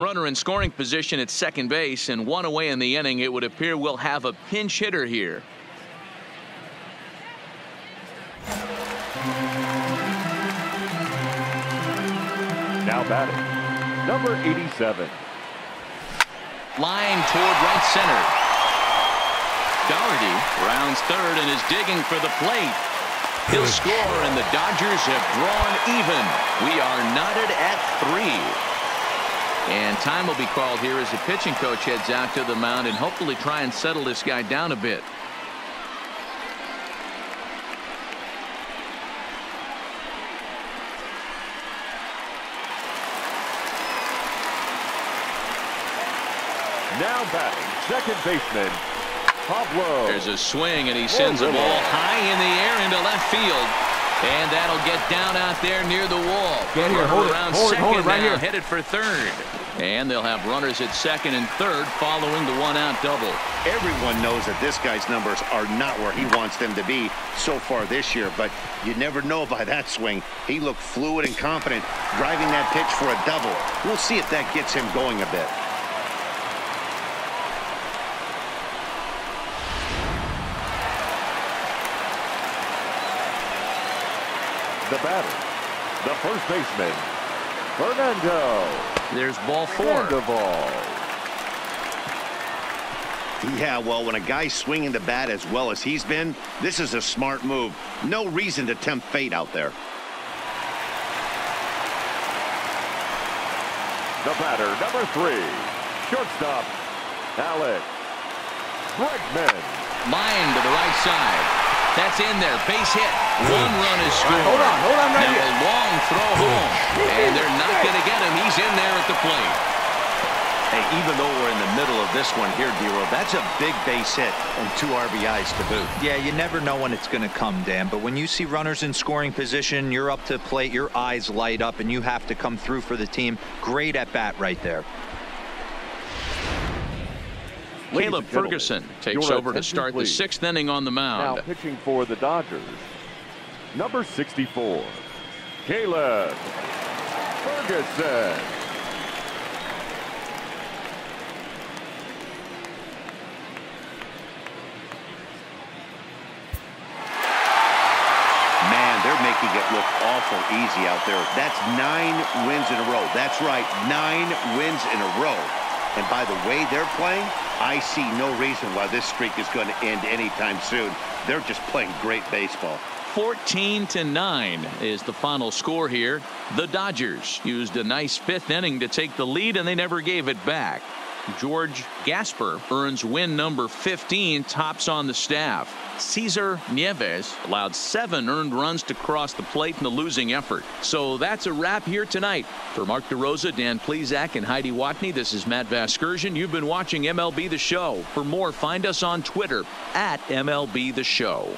Runner in scoring position at second base and one away in the inning. It would appear we'll have a pinch hitter here. Now batting, number 87. Line toward right center. Doherty rounds third and is digging for the plate. He'll score and the Dodgers have drawn even. We are knotted at three. And time will be called here as the pitching coach heads out to the mound and hopefully try and settle this guy down a bit. Now batting, second baseman, Pablo. There's a swing and he sends a ball high in the air into left field. And that'll get down out there near the wall. Get here, hold it, around hold it, second hold it right now, here. headed for third. And they'll have runners at second and third following the one out double. Everyone knows that this guy's numbers are not where he wants them to be so far this year, but you never know by that swing. He looked fluid and confident driving that pitch for a double. We'll see if that gets him going a bit. The batter, the first baseman, Fernando There's ball four. Sandoval. Yeah, well, when a guy's swinging the bat as well as he's been, this is a smart move. No reason to tempt fate out there. The batter, number three, shortstop, Alex Bregman. Line to the right side. That's in there. Base hit. One run is scored. hold on, hold on right now here. a long throw home. And they're not going to get him. He's in there at the plate. Hey, even though we're in the middle of this one here, Dero, that's a big base hit and two RBIs to boot. Yeah, you never know when it's going to come, Dan. But when you see runners in scoring position, you're up to plate, your eyes light up, and you have to come through for the team. Great at bat right there. Ladies Caleb Ferguson takes over to attention, start the sixth inning on the mound. Now pitching for the Dodgers, number 64, Caleb Ferguson. Man, they're making it look awful easy out there. That's nine wins in a row. That's right, nine wins in a row. And by the way they're playing, I see no reason why this streak is going to end anytime soon. They're just playing great baseball. 14 to 9 is the final score here. The Dodgers used a nice fifth inning to take the lead and they never gave it back. George Gasper earns win number 15 tops on the staff. Cesar Nieves allowed seven earned runs to cross the plate in the losing effort. So that's a wrap here tonight. For Mark DeRosa, Dan Plesac, and Heidi Watney, this is Matt Vasgersian. You've been watching MLB The Show. For more, find us on Twitter at MLB The Show.